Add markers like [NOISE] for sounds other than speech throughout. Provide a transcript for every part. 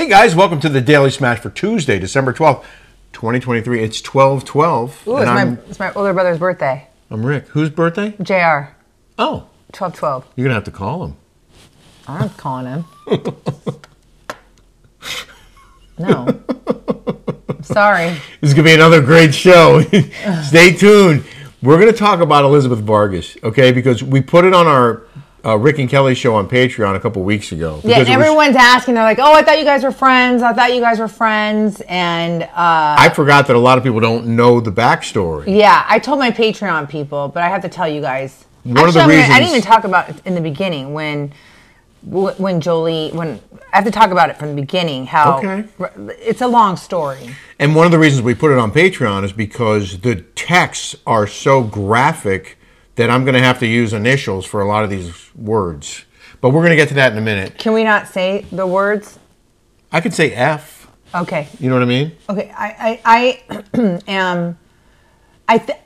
Hey guys, welcome to the Daily Smash for Tuesday, December 12th, 2023. It's 12 12. Ooh, it's my, it's my older brother's birthday. I'm Rick. Whose birthday? JR. Oh, 12 12. you're going to have to call him. I'm not calling him. [LAUGHS] no. Sorry. This is going to be another great show. [LAUGHS] Stay tuned. We're going to talk about Elizabeth Vargas, okay? Because we put it on our uh, Rick and Kelly show on Patreon a couple weeks ago. Yeah, because and it was- everyone's asking. They're like, "Oh, I thought you guys were friends. I thought you guys were friends." And uh, I forgot that a lot of people don't know the backstory. yeah, I told my Patreon people, but I have to tell you guys. One of the Actually, I'm gonna- I didn't even talk about it in the beginning when when Jolie when I have to talk about it from the beginning. How Okay. it's a long story. And one of the reasons we put it on Patreon is because the texts are so graphic that I'm going to have to use initials for a lot of these words. But we're going to get to that in a minute. Can we not say the words? I could say F. Okay. You know what I mean? Okay, I I, I [CLEARS THROAT] am. I th-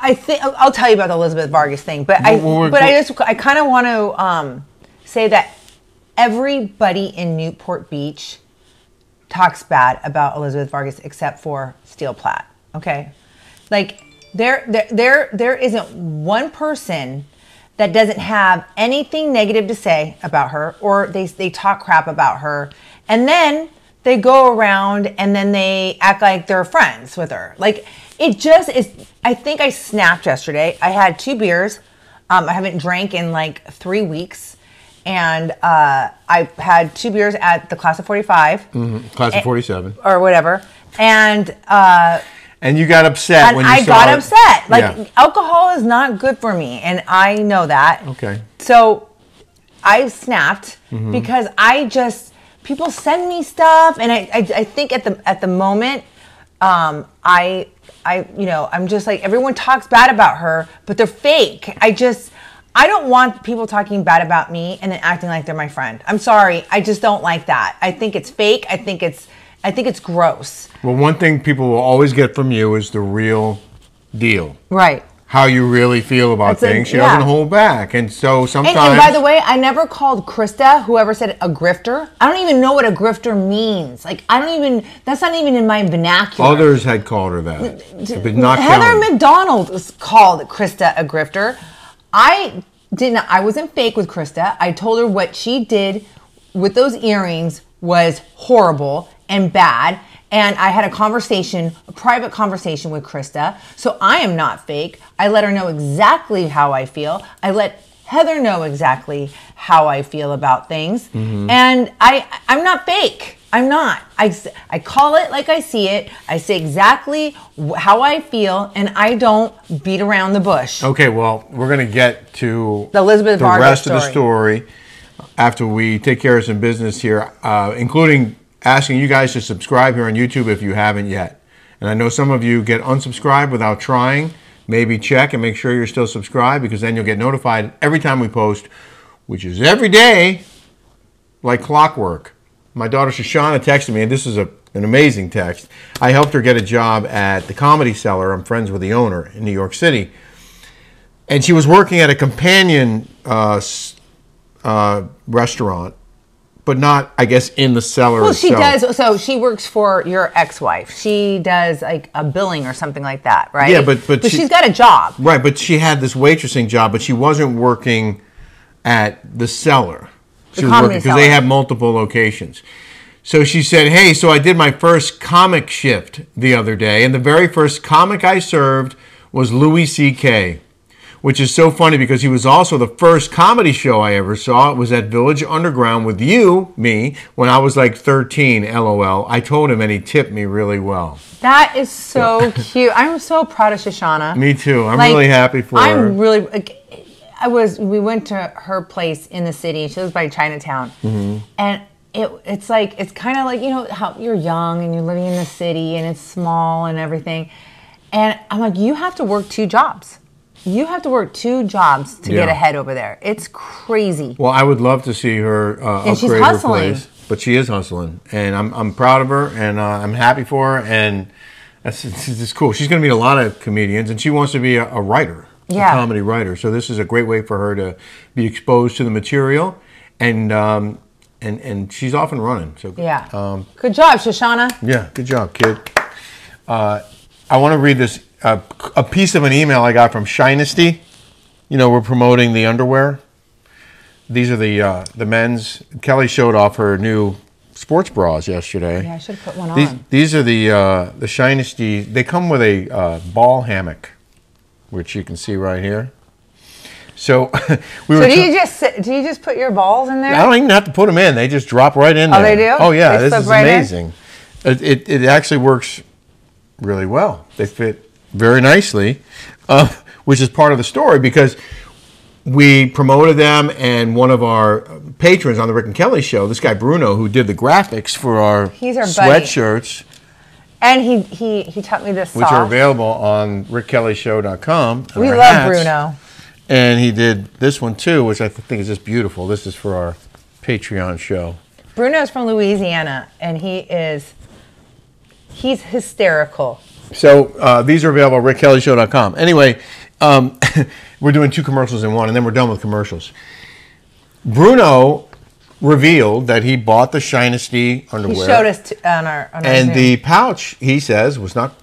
I think I'll tell you about the Elizabeth Vargas thing, but I Well, we're- but I just I kind of want to um, say that everybody in Newport Beach talks bad about Elizabeth Vargas except for Steel Platt. Okay, like there there there there isn't one person that doesn't have anything negative to say about her or they they talk crap about her and then they go around and then they act like they're friends with her. Like it just is I think I snapped yesterday. I had two beers. Um, I haven't drank in like three weeks. And uh, I had two beers at the class of 45 mm-hmm. Class of 47. or whatever. And uh, And you got upset and when you I got it. upset. Like Yeah. alcohol is not good for me, and I know that. Okay. So I snapped Mm-hmm. because I just people send me stuff, and I, I I think at the at the moment, um, I I you know I'm just like everyone talks bad about her, but they're fake. I just. I don't want people talking bad about me and then acting like they're my friend. I'm sorry. I just don't like that. I think it's fake. I think it's I think it's gross. Well, one thing people will always get from you is the real deal. Right. How you really feel about That's a- things. She yeah. doesn't hold back. And so sometimes. And, and by the way, I never called Krista, whoever said a grifter. I don't even know what a grifter means. Like, I don't even, that's not even in my vernacular. Others had called her that. But not Heather. McDonald called Krista a grifter. I didn't, I wasn't fake with Krista. I told her what she did with those earrings was horrible and bad. And I had a conversation, a private conversation with Krista. So I am not fake. I let her know exactly how I feel. I let Heather know exactly how I feel about things. And I, I'm not fake. I'm not. I, I call it like I see it. I say exactly how I feel, and I don't beat around the bush. Okay, well, we're going to get to The Elizabeth the Vargas rest of the story. story after we take care of some business here, uh, including asking you guys to subscribe here on YouTube if you haven't yet. And I know some of you get unsubscribed without trying. Maybe check and make sure you're still subscribed because then you'll get notified every time we post, which is every day, like clockwork. My daughter Shoshana texted me, and this is a, an amazing text. I helped her get a job at the Comedy Cellar. I'm friends with the owner in New York City and she was working at a companion uh, uh, restaurant, but not, I guess, in the cellar. Well, she itself. does. So she works for your ex-wife. She does like a billing or something like that, right? Yeah, but- but she- she's got a job. Right, but she had this waitressing job, but she wasn't working at the cellar. She The was working because they have multiple locations. So she said, "Hey, so I did my first comic shift the other day, and the very first comic I served was Louis C.K." Which is so funny because he was also the first comedy show I ever saw. It was at Village Underground with you, me, when I was like 13, lol. I told him and he tipped me really well. That is so [LAUGHS] cute. I'm so proud of Shoshana. Me too. I'm Like, really happy for her. I'm really. Like, I was. We went to her place in the city. She lives by Chinatown, Mm-hmm. and it. It's like it's kind of like you know how you're young and you're living in the city and it's small and everything, and I'm like, you have to work two jobs. You have to work two jobs to get ahead over there. It's crazy. Well, I would love to see her uh, And she's upgrade her hustling. place, but she is hustling, and I'm I'm proud of her, and uh, I'm happy for her, and that's it's, it's cool. She's going to meet a lot of comedians, and she wants to be a, a writer, Yeah. a comedy writer. So this is a great way for her to be exposed to the material, and um, and and she's off and running. So Yeah. um, Good job, Shoshana. yeah, good job, kid. Uh, I want to read this uh, a piece of an email I got from Shinesty. You know, we're promoting the underwear. These are the uh, the men's. Kelly showed off her new sports bras yesterday. Yeah, I should have put one These, on. these are the uh, the Shinesty. They come with a uh, ball hammock, which you can see right here. So [LAUGHS] we So were. do you just sit, do you just put your balls in there? I don't even have to put them in. They just drop right in Oh, there. they do? Oh yeah, They this is right amazing. It, it it actually works really well. They fit very nicely, uh, which is part of the story because we promoted them, and one of our patrons on the Rick and Kelly show, this guy Bruno, who did the graphics for our He's our buddy. sweatshirts, And he he he taught me this which sauce. are available on rickkellyshow.com. we love hats. Bruno. And he did this one too, which I think is just beautiful. This is for our Patreon show. Bruno's from Louisiana, and he is he's hysterical. So uh, these are available at rickkellyshow.com. Anyway, um, [LAUGHS] we're doing two commercials in one, and then we're done with commercials. Bruno revealed that he bought the Shinesty He underwear. showed us t- on our on and Zoom. the pouch, he says, was not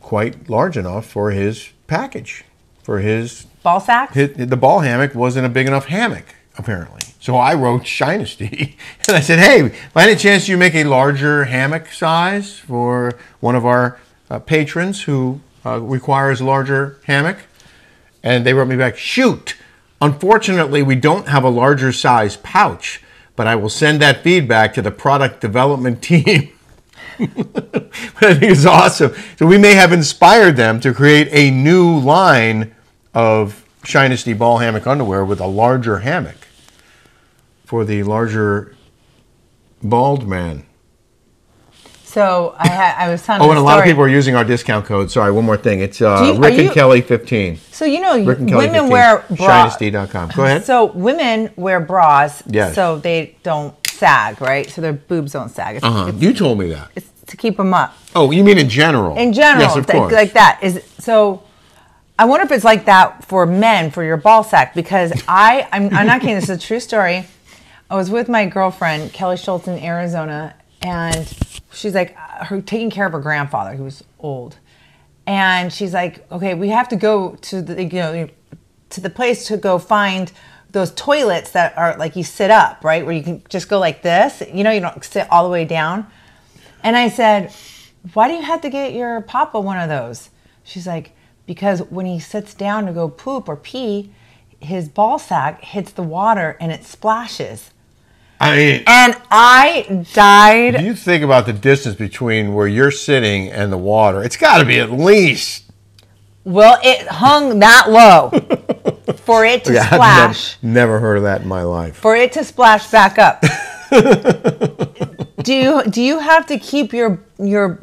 quite large enough for his package, for his ball sack. hit, the ball hammock wasn't a big enough hammock, apparently. So I wrote Shinesty, [LAUGHS] and I said, "Hey, by any chance you make a larger hammock size for one of our uh, patrons who uh, requires larger hammock?" And they wrote me back, "Shoot, unfortunately, we don't have a larger size pouch, but I will send that feedback to the product development [LAUGHS] team." But I think it's awesome. So we may have inspired them to create a new line of Shinesty ball hammock underwear with a larger hammock for the larger bald man. So I had I was telling Oh, and a lot of people are using our discount code. Sorry, one more thing. It's uh, you- Rick and you- Kelly 15. So you know, Rick and Kelly women 15. wear bras. Go ahead. So women wear bras, Yes. so they don't sag, right? So their boobs don't sag. It's, uh-huh. it's, You told me that. it's to keep them up. Oh, you mean in general? In general, Yes, of th- course. like that is so. I wonder if it's like that for men for your ball sack because I I'm, I'm not kidding. This is a true story. I was with my girlfriend Kelly Schultz in Arizona, and she's like her taking care of her grandfather who was old, and she's like, okay, we have to go to the you know to the place to go find those toilets that are like you sit up right where you can just go like this you know you don't sit all the way down and I said, Why do you have to get your papa one of those? She's like, Because when he sits down to go poop or pee, his ball sack hits the water and it splashes. I mean, And I died. you think about the distance between where you're sitting and the water, it's got to be at least. Well, it hung that low [LAUGHS] for it to Yeah, splash. never, never heard of that in my life. For it to splash back up. [LAUGHS] do you do you have to keep your your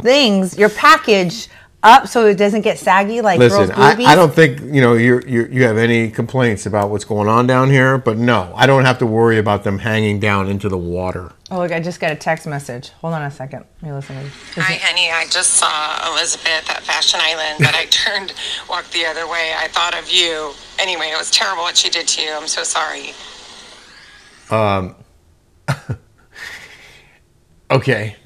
things, your package up so it doesn't get saggy like Listen, girls' I, boobies? I don't think you know you you you have any complaints about what's going on down here, but no, I don't have to worry about them hanging down into the water. Oh, look, I just got a text message. Hold on a second. Let me listen. Is Hi, it- honey. I just saw Elizabeth at Fashion Island, but I [LAUGHS] turned, walked the other way. I thought of you. Anyway, it was terrible what she did to you. I'm so sorry. Um. [LAUGHS] Okay.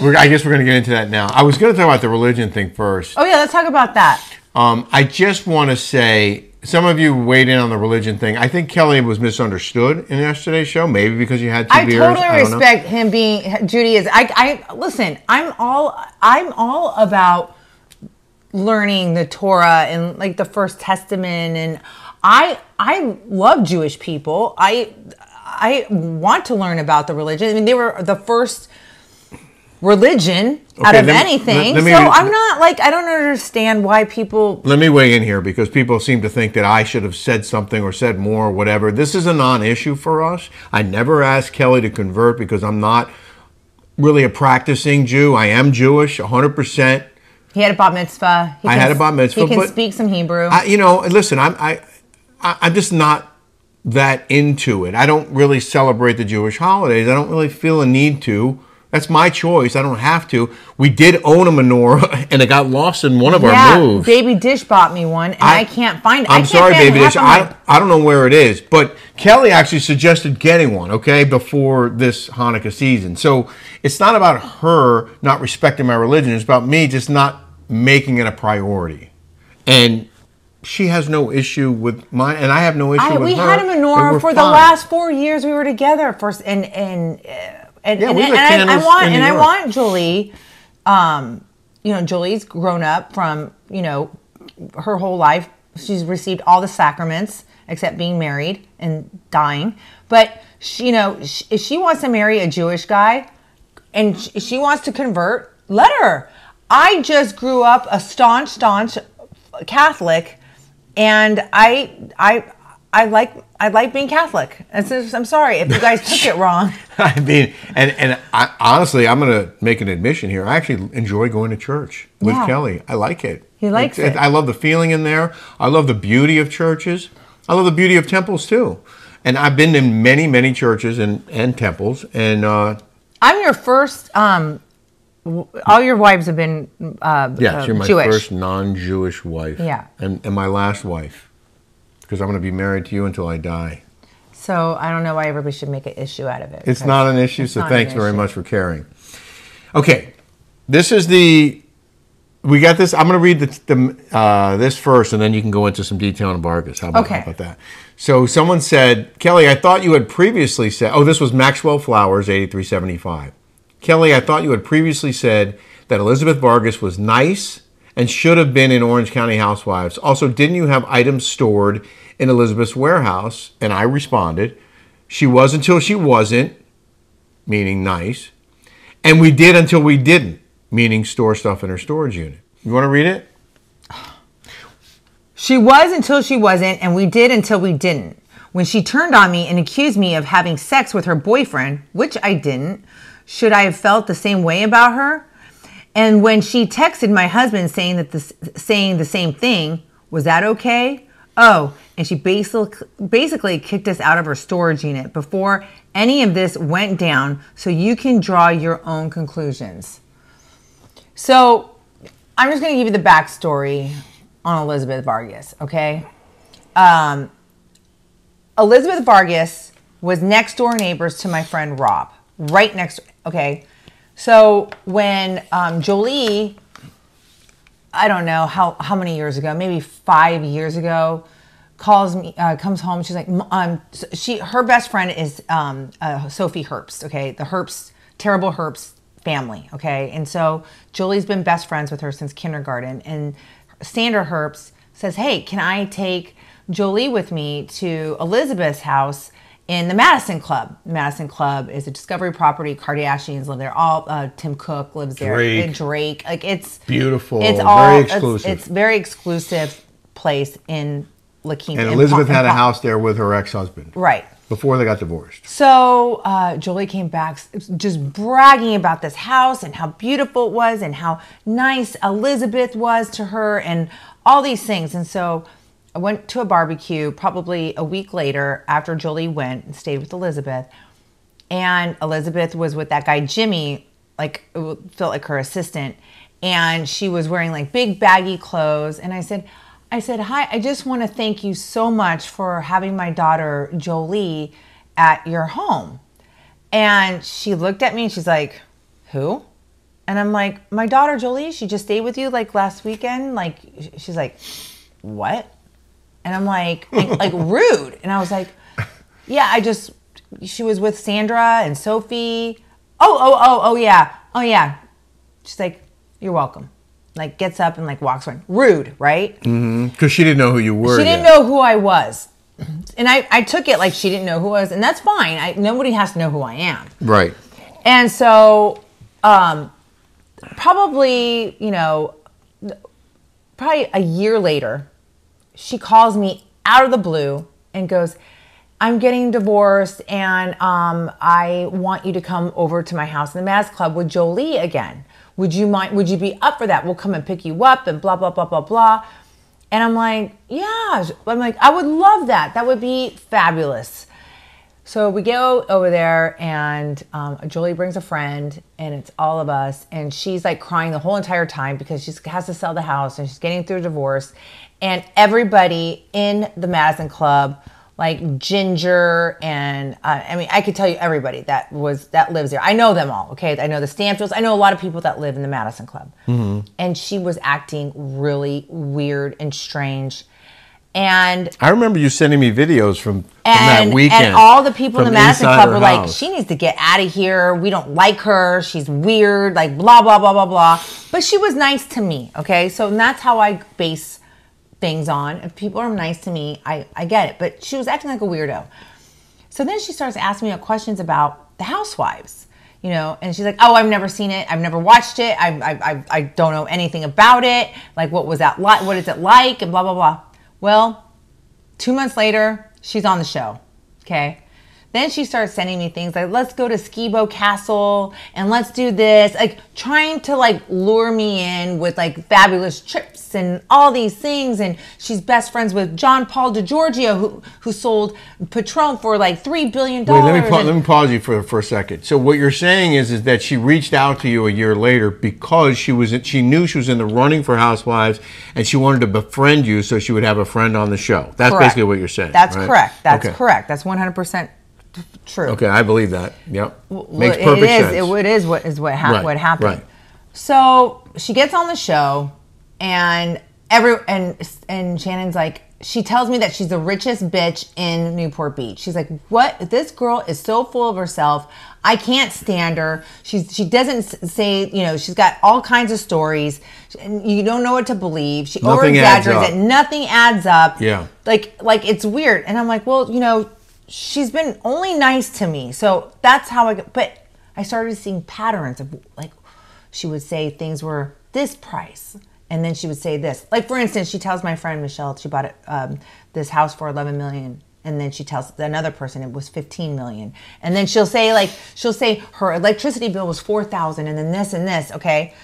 We're, I guess we're going to get into that now. I was going to talk about the religion thing first. Oh, yeah, let's talk about that. Um, I just want to say, some of you weighed in on the religion thing. I think Kelly was misunderstood in yesterday's show, maybe because you had two I beers. totally I know. respect him being Judaism. I, I listen. I'm all I'm all about learning the Torah and like the First Testament, and I I love Jewish people. I I want to learn about the religion. I mean, they were the first religion out of me- anything. let- let me- so I'm not like I don't understand why people. Let me weigh in here because people seem to think that I should have said something or said more or whatever. This is a non issue for us. I never asked Kelly to convert because I'm not really a practicing Jew. I am Jewish, 100%. He had a bat mitzvah. He I can- had a bat mitzvah, He can speak some Hebrew. I, you know, listen, I'm, I, I, I'm just not that into it. I don't really celebrate the Jewish holidays. I don't really feel a need to. That's my choice. I don't have to. We did own a menorah, [LAUGHS] and it got lost in one of yeah, our moves. Baby Dish bought me one, and I, can't find it. I I'm sorry, baby dish. I, I don't know where it is, but Kelly actually suggested getting one. Okay, before this Hanukkah season. So it's not about her not respecting my religion. It's about me just not making it a priority. And she has no issue with mine, and I have no issue I, with we her. had a menorah for the last four years we were together. First, and and uh, and, Yeah, and, we lit and I, I want and I want Julie. Um, you know, Julie's grown up from you know her whole life. She's received all the sacraments except being married and dying. But she, you know, sh if she wants to marry a Jewish guy and sh- she wants to convert, let her. I just grew up a staunch, staunch Catholic, and I, I, I like, I like being Catholic. And I'm sorry if you guys took it wrong. [LAUGHS] I mean, and and I, honestly, I'm going to make an admission here. I actually enjoy going to church with Yeah. Kelly. I like it. He likes It's- it. I love the feeling in there. I love the beauty of churches. I love the beauty of temples too. And I've been in many, many churches and, and temples. And uh, I'm your first. Um, all your wives have been uh, yes, uh, you're my Jewish. first non-Jewish wife. Yeah. And, and my last wife, because I'm going to be married to you until I die. So I don't know why everybody should make an issue out of it. It's not an issue, so thanks very issue. much for caring. Okay, this is the. We got this. I'm going to read the, the uh, this first, and then you can go into some detail on Vargas. How about, Okay. how about that? So someone said, Kelly, I thought you had previously said. Oh, this was Maxwell Flowers, 8375. Kelly, I thought you had previously said that Elizabeth Vargas was nice and should have been in Orange County Housewives. Also, didn't you have items stored in Elizabeth's warehouse? And I responded, she was until she wasn't, meaning nice. And we did until we didn't, meaning store stuff in her storage unit. You want to read it? She was until she wasn't, and we did until we didn't. When she turned on me and accused me of having sex with her boyfriend, which I didn't, should I have felt the same way about her? And when she texted my husband saying that this, saying the same thing, was that okay? Oh, and she basically basically kicked us out of her storage unit before any of this went down, so you can draw your own conclusions. So I'm just going to give you the backstory on Elizabeth Vargas, okay? Um, Elizabeth Vargas was next door neighbors to my friend Rob, right next. Okay, so when um, Jolie, I don't know how how many years ago, maybe five years ago, calls me, uh, comes home. She's like, um, she her best friend is um, uh, Sophie Herbst. Okay, the Herbst, terrible Herbst family. Okay, and so Jolie's been best friends with her since kindergarten, and Sandra Herbst says, "Hey, can I take Jolie with me to Elizabeth's house?" In the Madison Club. Madison Club is a Discovery property. Kardashians live there. All uh, Tim Cook lives there. Drake. And Drake. Like it's Beautiful, It's very exclusive. It's, it's very exclusive place in La Quinta. And Elizabeth had a house there with her ex-husband Right. before they got divorced. So uh, Jolie came back just bragging about this house and how beautiful it was and how nice Elizabeth was to her and all these things. And so I went to a barbecue probably a week later after Jolie went and stayed with Elizabeth. And Elizabeth was with that guy Jimmy, like felt like her assistant, and she was wearing like big baggy clothes. And I said, I said, hi, I just want to thank you so much for having my daughter Jolie at your home. And she looked at me and she's like, who? And I'm like, my daughter Jolie, she just stayed with you like last weekend. Like, she's like, what? And I'm like, [LAUGHS] like, like rude. And I was like, yeah, I just, she was with Sandra and Sophie. Oh, oh, oh, oh, yeah. Oh, yeah. She's like, you're welcome. Like, gets up and like walks away. Rude, right? Mm-hmm. Because she didn't know who you were. She didn't yet. know who I was. And I, I took it like she didn't know who I was. And that's fine. I, nobody has to know who I am. Right. And so, um, probably, you know, probably a year later, she calls me out of the blue and goes, I'm getting divorced and um, I want you to come over to my house in the Maz Club with Jolie again. Would you mind? Would you be up for that? We'll come and pick you up and blah, blah, blah, blah, blah. And I'm like, yeah. I'm like, I would love that. That would be fabulous. So we go over there, and um, Julie brings a friend, and it's all of us. And she's like crying the whole entire time because she has to sell the house and she's getting through a divorce. And everybody in the Madison Club, like Ginger, and uh, I mean, I could tell you everybody that was that lives there. I know them all. Okay, I know the Stampfields. I know a lot of people that live in the Madison Club. And she was acting really weird and strange. And I remember you sending me videos from, from and, that weekend. and all the people in the Madison Club were like, she needs to get out of here. We don't like her. She's weird, like blah, blah, blah, blah, blah. But she was nice to me, okay? So that's how I base things on. If people are nice to me, I, I get it. But she was acting like a weirdo. So then she starts asking me questions about the housewives, you know, and she's like, "Oh, I've never seen it. I've never watched it. I, I, I, I don't know anything about it. Like, what was that like? What is it like? And blah blah blah." Well, two months later, she's on the show. Okay. Then she starts sending me things like, let's go to Skibo Castle and let's do this, like trying to like lure me in with like fabulous trips and all these things. And she's best friends with John Paul DeJoria, who who sold Patron for like three billion Wait, dollars. let me pa- let me pause you for for a second. So what you're saying is is that she reached out to you a year later because she was she knew she was in the running for Housewives and she wanted to befriend you so she would have a friend on the show. That's Correct. basically what you're saying. That's right? correct. That's Okay. correct. That's one hundred percent true. Okay, I believe that. Yep, Well, makes it perfect is- sense. It, it is what is what, ha- Right, what happened. right. So she gets on the show, and every and and Shannon's like, she tells me that she's the richest bitch in Newport Beach. She's like, what? This girl is so full of herself. I can't stand her. She's she doesn't say you know she's got all kinds of stories. And you don't know what to believe. She over exaggerates it. Nothing adds up. Yeah. Like like it's weird. And I'm like, well, you know, she's been only nice to me. So that's how I but I started seeing patterns of like she would say things were this price and then she would say this. Like for instance, she tells my friend Michelle she bought um, this house for 11 million and then she tells another person it was 15 million. And then she'll say like she'll say her electricity bill was 4,000 and then this and this, okay?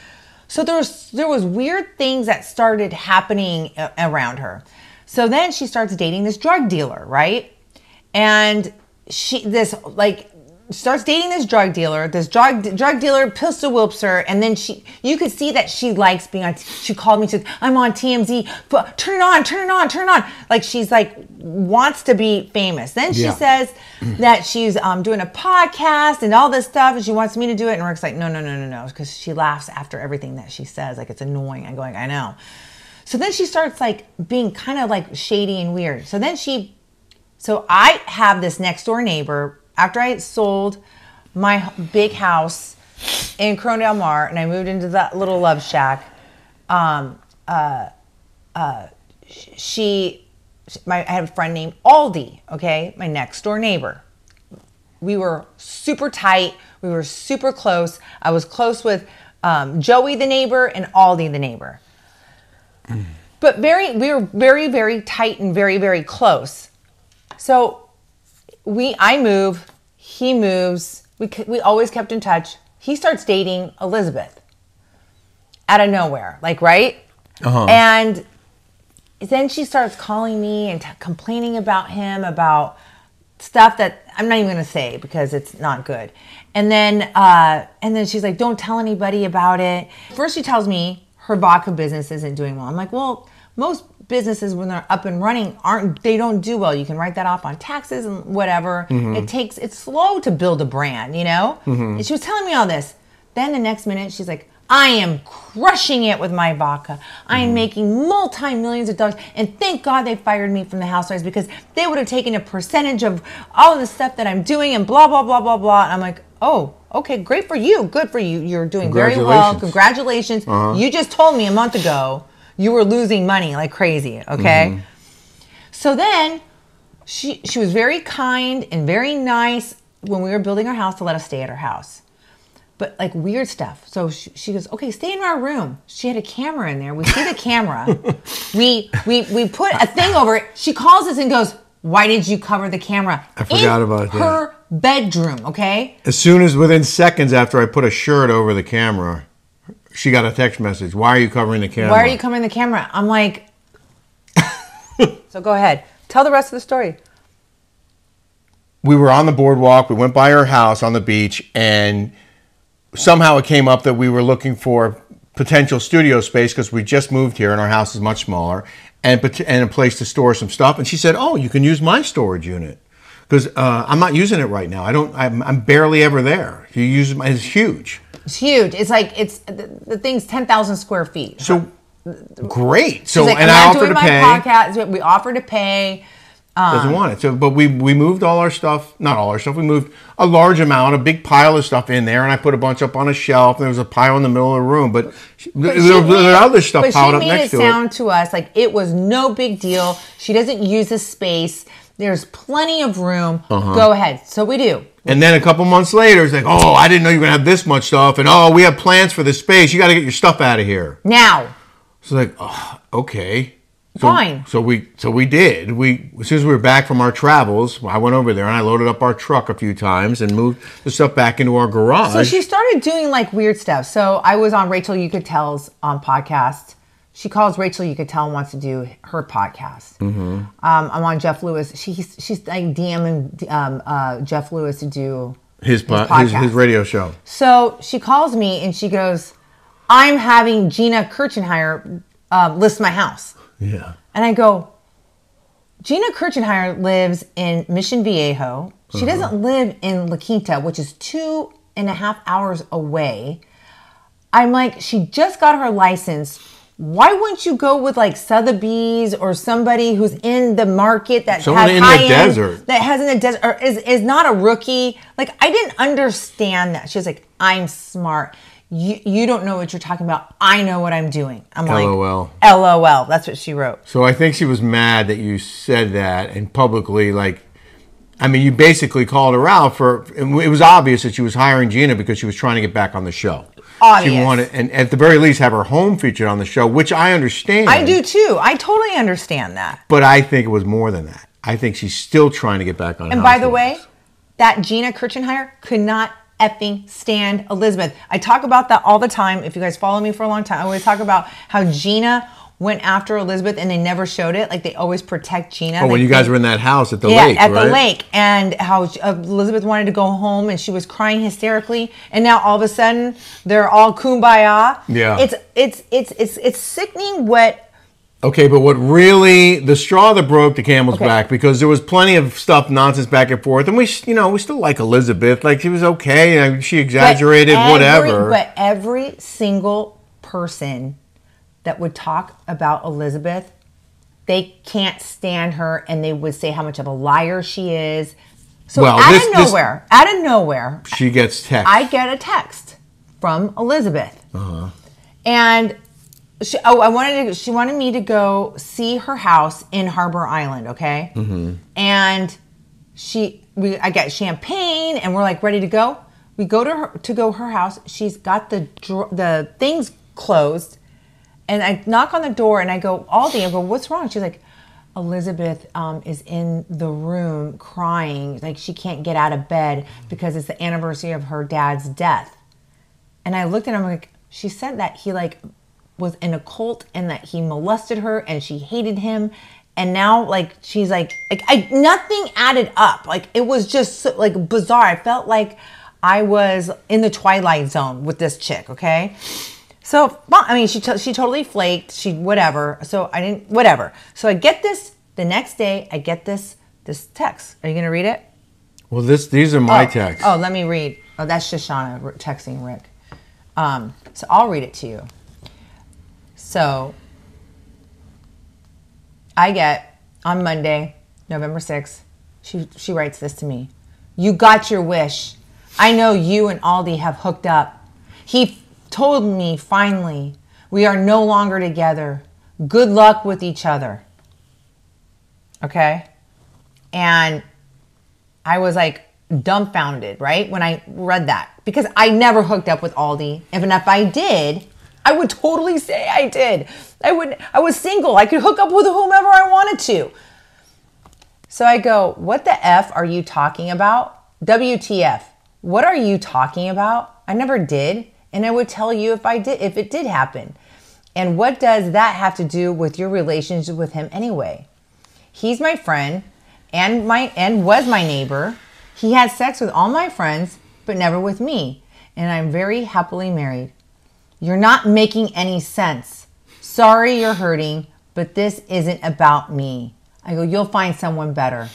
So there was there was weird things that started happening around her. So then she starts dating this drug dealer, right? And she this like starts dating this drug dealer. This drug drug dealer pistol whips her, and then she you could see that she likes being on. She called me to I'm on TMZ, but turn it on, turn it on, turn it on. Like she's like wants to be famous. Then she Yeah. says [CLEARS THROAT] that she's um, doing a podcast and all this stuff, and she wants me to do it. And Rick's like, no, no, no, no, no, because she laughs after everything that she says. Like it's annoying. I'm going, I know. So then she starts like being kind of like shady and weird. So then she so I have this next door neighbor. After I sold my big house in Corona Del Mar and I moved into that little love shack, um, uh, uh, she, my, I had a friend named Aldi, okay, my next door neighbor. We were super tight. We were super close. I was close with um, Joey the neighbor and Aldi the neighbor but very we were very very tight and very very close so we i move he moves we, we always kept in touch he starts dating elizabeth out of nowhere like right and then she starts calling me and t- complaining about him about stuff that I'm not even going to say because it's not good. And then uh, and then she's like, "Don't tell anybody about it." First, she tells me her vodka business isn't doing well. I'm like, "Well, most businesses when they're up and running aren't they don't do well. You can write that off on taxes and whatever. Mm-hmm. It takes it's slow to build a brand, you know." Mm-hmm. And she was telling me all this. Then the next minute, she's like. I am crushing it with my vodka. I am mm-hmm. making multi millions of dollars. And thank God they fired me from the housewives because they would have taken a percentage of all of the stuff that I'm doing and blah, blah, blah, blah, blah. And I'm like, oh, okay, great for you. Good for you. You're doing very well. Congratulations. Congratulations. Uh-huh. You just told me a month ago you were losing money like crazy. Okay. Mm-hmm. So then she she was very kind and very nice when we were building our house to let us stay at her house. But like weird stuff. So she, she goes, "Okay, stay in our room." She had a camera in there. We see the camera. [LAUGHS] we we we put a thing over it. She calls us and goes, "Why did you cover the camera?" I forgot in about that. her bedroom. Okay. As soon as within seconds after I put a shirt over the camera, she got a text message. Why are you covering the camera? Why are you covering the camera? I'm like, [LAUGHS] so go ahead. Tell the rest of the story. we were on the boardwalk. We went by her house on the beach, and somehow it came up that we were looking for potential studio space because we just moved here and our house is much smaller, and and a place to store some stuff. And she said, "Oh, you can use my storage unit." Because uh, I'm not using it right now. I don't. I'm, I'm barely ever there. You use my. It's huge. It's huge. It's like it's the, the thing's ten thousand square feet. So great. So like, and I'm offered to my pay. podcast. We offer to pay. doesn't want it. So, but we we moved all our stuff, not all our stuff. We moved a large amount, a big pile of stuff in there, and I put a bunch up on a shelf. And there was a pile in the middle of the room, but, But there she was made- other stuff but piled she up made next it to it. sound to us like it was no big deal. She doesn't use the space. There's plenty of room. Uh-huh. Go ahead. So we do. And then a couple months later, it's like, oh, I didn't know you were gonna have this much stuff, and oh, we have plans for this space. You got to get your stuff out of here. Now, So like, oh, okay. So, Fine. So we so we did. We as soon as we were back from our travels, I went over there and I loaded up our truck a few times and moved the stuff back into our garage. so she started doing like weird stuff. So I was on Rachel Uchitel's um, podcast. She calls Rachel Uchitel and wants to do her podcast. Mm-hmm. Um, I'm on Jeff Lewis. She's she's like DMing um, uh, Jeff Lewis to do his, po- his, podcast. his radio show. So she calls me and she goes, I'm having Gina Kirschenheiter uh, list my house. Yeah. And I go, Gina Kirschenheiter lives in Mission Viejo. She doesn't live in La Quinta, which is two and a half hours away. I'm like, she just got her license. Why wouldn't you go with like Sotheby's or somebody who's in the market that Someone has in the high end, desert. that has in the desert or is, is not a rookie? Like I didn't understand that. She was like, I'm smart. You you don't know what you're talking about. I know what I'm doing. I'm like, LOL. LOL. That's what she wrote. So I think she was mad that you said that and publicly, like, I mean, you basically called her out for. It was obvious that she was hiring Gina because she was trying to get back on the show. She Obvious. wanted, and at the very least, have her home featured on the show, which I understand. I do too. I totally understand that. but I think it was more than that. I think she's still trying to get back on. And by the way, that Gina Kirschenheiter could not effing stand Elizabeth. I talk about that all the time. If you guys follow me for a long time, I always talk about how Gina went after Elizabeth and they never showed it. Like they always protect Gina. oh, when you guys were in that house at the yeah, lake, at right? the lake, and how uh, Elizabeth wanted to go home and she was crying hysterically, and now all of a sudden they're all kumbaya. Yeah. it's it's it's it's it's sickening what Okay, but what really the straw that broke the camel's Okay. back because there was plenty of stuff nonsense back and forth, and we, you know, we still like Elizabeth. Like she was okay, and she exaggerated, But every- whatever. But every single person that would talk about Elizabeth, they can't stand her and they would say how much of a liar she is. So Well, out this- of this- nowhere, out of nowhere, she gets text. I get a text from Elizabeth. Uh-huh. And she, oh, I wanted to, she wanted me to go see her house in Harbor Island, okay? Mm-hmm. And she, we, I get champagne and we're like ready to go. We go to her, to go her house. She's got the, the things closed. And I knock on the door and I go, Aldi, I go, what's wrong? She's like, Elizabeth um, is in the room crying. Like she can't get out of bed because it's the anniversary of her dad's death. And I looked at him like, she said that he like was in a cult and that he molested her and she hated him. And now like she's like, like I nothing added up. Like it was just so, like bizarre. I felt like I was in the twilight zone with this chick. Okay. So, well, I mean, she to- she totally flaked. She whatever. So I didn't whatever. So I get this the next day. I get this this text. Are you gonna read it? well, this these are my oh, texts. Oh, let me read. Oh, that's Shoshana texting Rick. Um, so I'll read it to you. So I get on Monday, November 6th, she, she writes this to me. You got your wish. I know you and Aldi have hooked up. He told me finally, we are no longer together. Good luck with each other. Okay? And I was like dumbfounded, right? When I read that because I never hooked up with Aldi. Even if I did, I would totally say I did. I would I was single. I could hook up with whomever I wanted to. So I go, "What the f are you talking about? WTF? What are you talking about? I never did." And I would tell you if I did if it did happen. And what does that have to do with your relationship with him anyway? He's my friend and my and was my neighbor He had sex with all my friends, but never with me, and I'm very happily married. You're not making any sense. Sorry you're hurting, but this isn't about me. I go, You'll find someone better.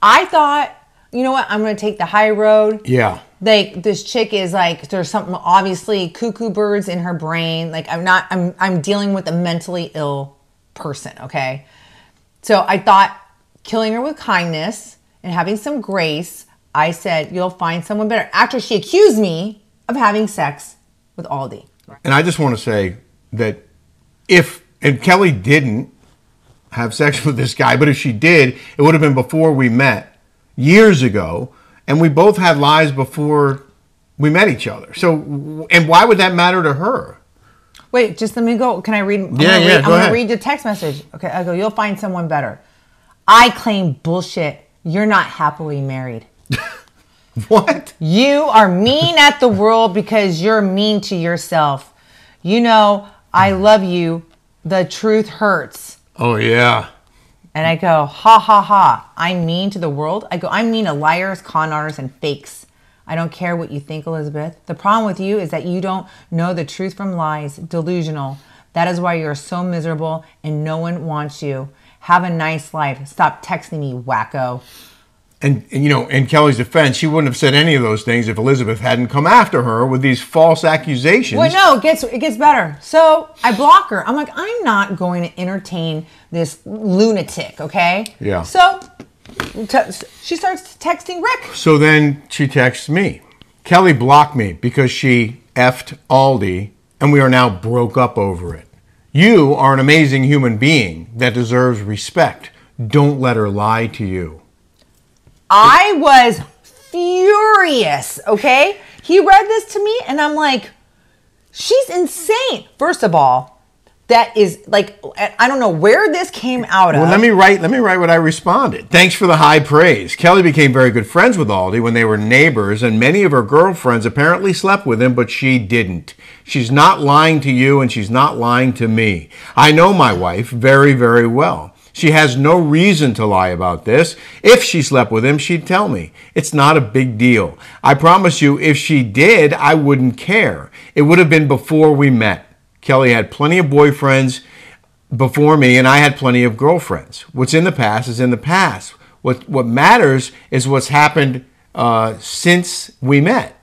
I thought, you know what? I'm going to take the high road. Yeah. Like this chick is like there's something obviously cuckoo birds in her brain. Like I'm not I'm I'm dealing with a mentally ill person, okay? So I thought killing her with kindness and having some grace, I said you'll find someone better. After she accused me of having sex with Aldi. And I just want to say that if and Kelly didn't have sex [LAUGHS] with this guy, but if she did, it would have been before we met years ago, and we both had lives before we met each other. So, and why would that matter to her? Wait, just let me go. Can I read? I'm Yeah, yeah, Read, go I'm gonna read the text message. Okay, I go. You'll find someone better. I claim bullshit. You're not happily married. [LAUGHS] What? You are mean at the world because you're mean to yourself. You know, I love you. The truth hurts. Oh yeah. And I go, ha ha ha. I'm mean to the world. I go, I'm mean to liars, con artists, and fakes. I don't care what you think, Elizabeth. The problem with you is that you don't know the truth from lies, delusional. That is why you're so miserable and no one wants you. Have a nice life. Stop texting me, wacko. And, and you know, in Kelly's defense, she wouldn't have said any of those things if Elizabeth hadn't come after her with these false accusations. Wait, no, it gets it gets better. So I block her. I'm like, I'm not going to entertain this lunatic. Okay. Yeah. So t- she starts texting Rick. So then she texts me. Kelly blocked me because she effed Aldi, and we are now broke up over it. You are an amazing human being that deserves respect. Don't let her lie to you. I was furious. Okay. He read this to me, and I'm like, she's insane. First of all, that is like, I don't know where this came out of. Well, let me write. Let me write what I responded. Thanks for the high praise. Kelly became very good friends with Aldi when they were neighbors, and many of her girlfriends apparently slept with him, but she didn't. She's not lying to you, and she's not lying to me. I know my wife very, very well. She has no reason to lie about this. If she slept with him, she'd tell me. It's not a big deal. I promise you, if she did, I wouldn't care. It would have been before we met. Kelly had plenty of boyfriends before me, and I had plenty of girlfriends. What's in the past is in the past. What what matters is what's happened uh, since we met.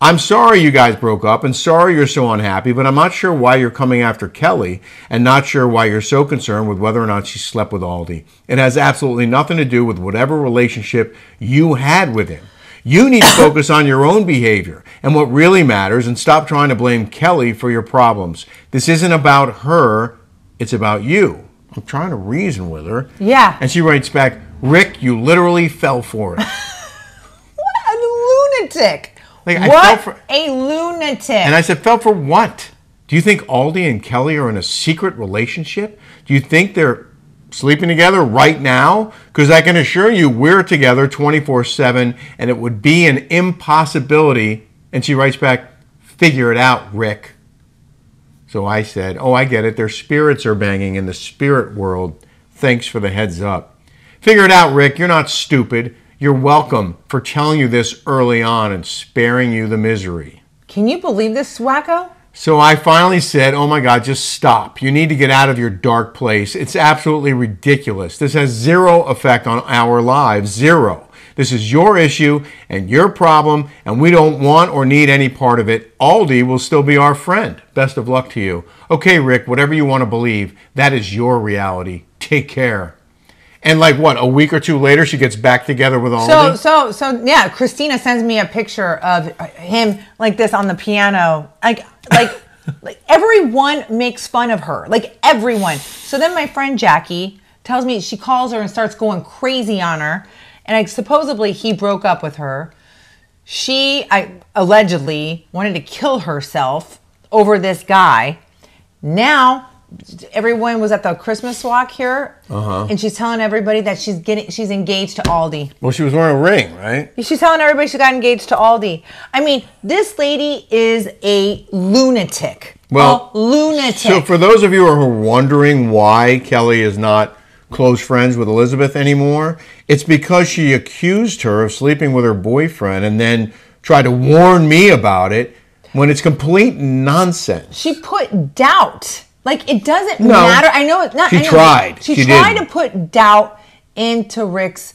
I'm sorry you guys broke up, and sorry you're so unhappy, but I'm not sure why you're coming after Kelly, and not sure why you're so concerned with whether or not she slept with Aldi. It has absolutely nothing to do with whatever relationship you had with him. You need to [COUGHS] focus on your own behavior and what really matters and stop trying to blame Kelly for your problems. This isn't about her, it's about you. I'm trying to reason with her. Yeah. And she writes back, Rick, you literally fell for it. [LAUGHS] What a lunatic. Like, I what fell for- a lunatic. And I said, fell for what? Do you think Aldi and Kelly are in a secret relationship? Do you think they're sleeping together right now? Because I can assure you we're together 24 7 and it would be an impossibility. And she writes back, figure it out, Rick. So I said, oh, I get it. Their spirits are banging in the spirit world. Thanks for the heads up. Figure it out, Rick. You're not stupid. You're welcome for telling you this early on and sparing you the misery. Can you believe this, wacko? So I finally said, Oh my God, just stop. You need to get out of your dark place. It's absolutely ridiculous. This has zero effect on our lives. Zero. This is your issue and your problem, and we don't want or need any part of it. Aldi will still be our friend. Best of luck to you. Okay, Rick, whatever you want to believe, that is your reality. Take care. And like what, a week or two later, she gets back together with Aldi? So, so, so, yeah. Christina sends me a picture of him like this on the piano, like, like, [LAUGHS] like everyone makes fun of her, like everyone. So then my friend Jackie tells me she calls her and starts going crazy on her, and I supposedly he broke up with her. She, I allegedly wanted to kill herself over this guy. Now everyone was at the Christmas walk here, uh-huh. and she's telling everybody that she's getting she's engaged to Aldi. well, she was wearing a ring, right? She's telling everybody she got engaged to Aldi. I mean, this lady is a lunatic. Well, a lunatic. So, for those of you who are wondering why Kelly is not close friends with Elizabeth anymore. It's because she accused her of sleeping with her boyfriend and then tried to warn me about it when it's complete nonsense. She put doubt. Like it doesn't No. matter. I know it's not. She know- tried. She, She tried didn't. to put doubt into Rick's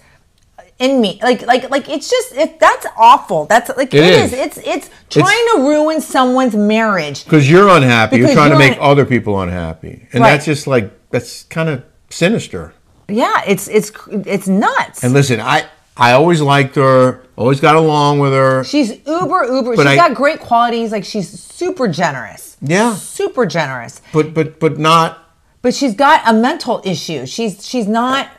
uh, in me. Like like like it's just it, that's awful. That's like It it is. is. It's it's trying to ruin someone's marriage. Because you're unhappy, you're trying to you're make un- other people unhappy. And Right. that's just like, that's kind of sinister. Yeah, it's it's it's nuts. And listen, I, I always liked her, always got along with her. She's uber uber. She's I- got great qualities. Like she's super generous. Yeah. super generous. But, but, but not But she's got a mental issue. She's she's not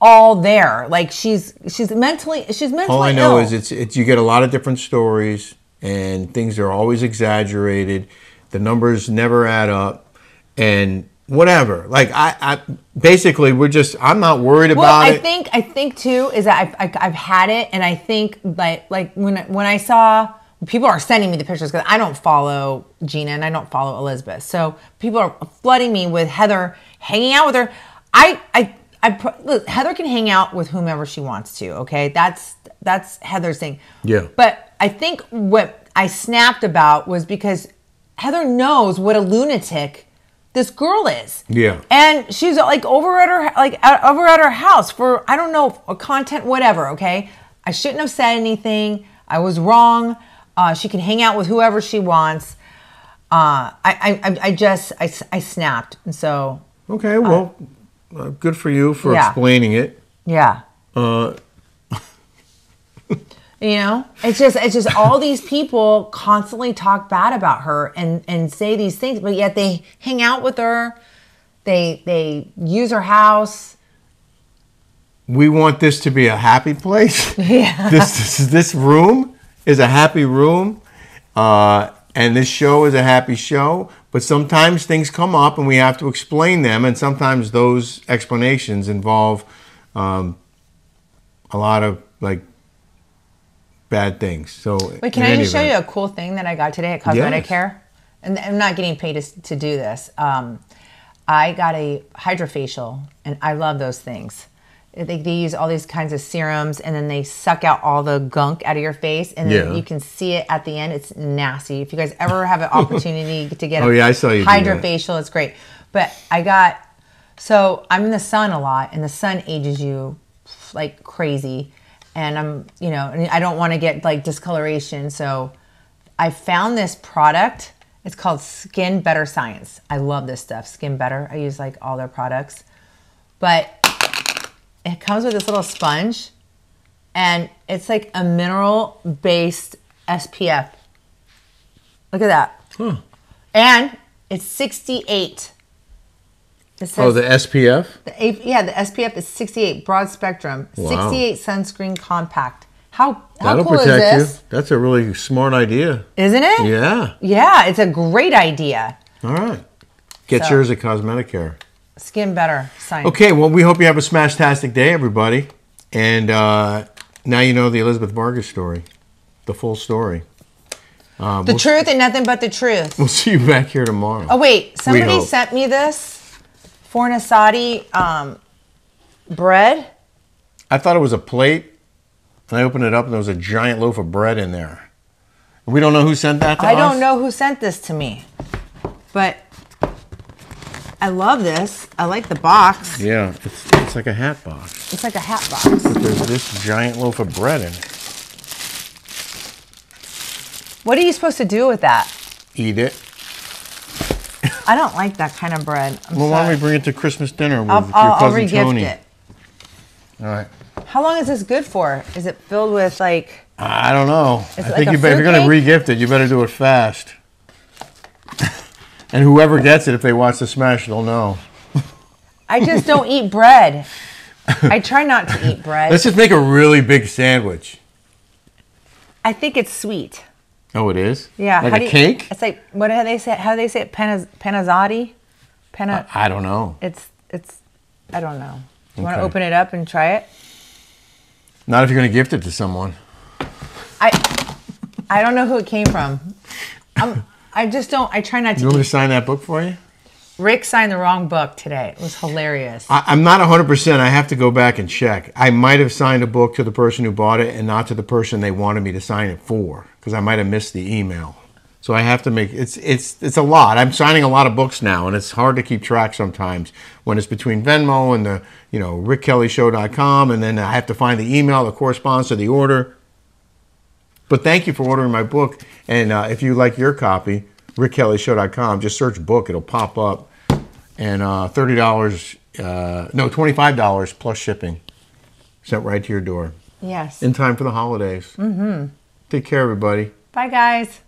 all there. Like she's she's mentally she's mentally All I know ill. is it's it's you get a lot of different stories and things are always exaggerated. The numbers never add up and whatever. Like I, I basically we're just I'm not worried Well, about I it. think I think too is that I've, I- I've had it, and I think like like when when I saw people are sending me the pictures because I don't follow Gina and I don't follow Elizabeth, so people are flooding me with Heather hanging out with her. I I I look, Heather can hang out with whomever she wants to. Okay, that's that's Heather's thing. Yeah. But I think what I snapped about was because Heather knows what a lunatic this girl is. Yeah. And she's like over at her like over at her house for I don't know a content whatever. Okay, I shouldn't have said anything. I was wrong. Uh, she can hang out with whoever she wants. Uh, I, I I- just I, I snapped and so okay, well, uh, good for you for Yeah. explaining it. yeah. Uh, You know, it's just it's just all these people constantly talk bad about her and and say these things, but yet they hang out with her. They they use her house. we want this to be a happy place. [LAUGHS] Yeah. [LAUGHS] this, this this room is a happy room, uh, and this show is a happy show. But sometimes things come up, and we have to explain them. And sometimes those explanations involve um, a lot of like bad things. So, Wait, can I just show you a cool thing that I got today at Cosmetic Yes. Care? And I'm not getting paid to, to do this. Um, I got a hydrofacial, and I love those things. They, they use all these kinds of serums, and then they suck out all the gunk out of your face, and then Yeah. you can see it at the end. It's nasty. If you guys ever have an [LAUGHS] opportunity to get Oh, a yeah, I saw you hydrofacial, it's great. But I got so I'm in the sun a lot, and the sun ages you like crazy. And I'm, you know, I don't want to get like discoloration. So I found this product. It's called Skin Better Science. I love this stuff, Skin Better. I use like all their products. But it comes with this little sponge, and it's like a mineral based SPF. Look at that. And it's 68. It says Oh, the SPF. the A- yeah, the SPF is 68 broad spectrum, Wow. 68 sunscreen compact. How how That'll cool is protect this? you. That's a really smart idea. Isn't it? Yeah. Yeah, it's a great idea. All right. Get So- yours at Cosmetic Care. Skin better science. Okay, well, we hope you have a smash-tastic day, everybody. And uh, now you know the Elizabeth Vargas story, the full story. Um, The we'll, truth and nothing but the truth. we'll see you back here tomorrow. Oh wait, somebody sent me this Fornasetti um, bread. I thought it was a plate, and I opened it up, and there was a giant loaf of bread in there. We don't know who sent that to I us? don't know who sent this to me, but I love this. I like the box. Yeah, it's, it's like a hat box. It's like a hat box. But there's this giant loaf of bread in it. What are you supposed to do with that? Eat it. I don't like that kind of bread. I'm Well, why don't we bring it to Christmas dinner with I'll, your I'll, I'll cousin regift Tony? it. All right. How long is this good for? Is it filled with like? I don't know. I like think you better, if you're going to regift it, you better do it fast. and whoever gets it, if they watch the smash, they'll know. I just don't eat bread. [LAUGHS] I try not to eat bread. Let's just make a really big sandwich. I think it's sweet. Oh, it is? Yeah. Like how a do you- cake? It's like what do they say? How do they say it? Penazzotti? Pena. I don't know. it's it's. I don't know. You want to open it up and try it? Not if you're going to gift it to someone. I I don't know who it came from. I'm, I just don't. I try not You to. want me to sign that book for you? Rick signed the wrong book today. It was hilarious. I, I'm not 100%. I have to go back and check. I might have signed a book to the person who bought it and not to the person they wanted me to sign it for because I might have missed the email. So I have to make it's it's it's a lot. I'm signing a lot of books now, and it's hard to keep track sometimes when it's between Venmo and the you know rickkellyshow.com, and then I have to find the email that corresponds to the order. But thank you for ordering my book, and uh, if you like your copy, rickkellyshow.com, just search book, it'll pop up, and uh, thirty dollars, uh, no twenty five dollars plus shipping, sent right to your door yes. in time for the holidays. Mm-hmm. Take care, everybody. Bye, guys.